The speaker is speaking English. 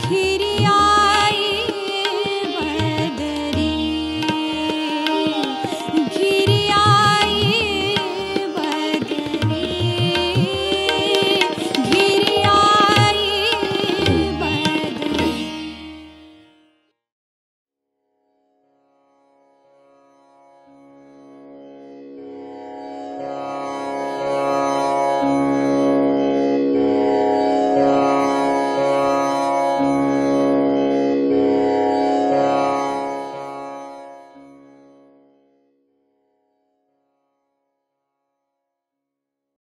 key.